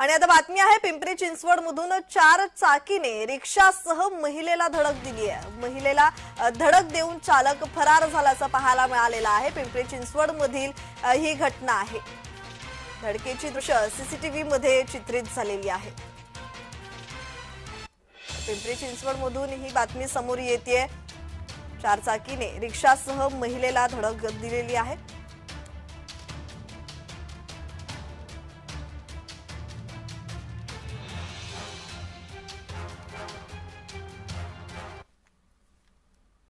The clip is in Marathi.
आणि आता बातमी आहे पिंपरी चिंचवड मधून चार चाकीने रिक्षासह महिलेला धडक दिली आहे. महिलेला धडक देऊन चालक फरार झाल्याचं पाहायला मिळालेलं आहे. पिंपरी चिंचवड मधील ही घटना आहे. धडकेची दृश्य सीसीटीव्ही मध्ये चित्रित झालेली आहे. पिंपरी चिंचवड मधून ही बातमी समोर येते चारचाकीने रिक्षासह महिलेला धडक दिलेली आहे.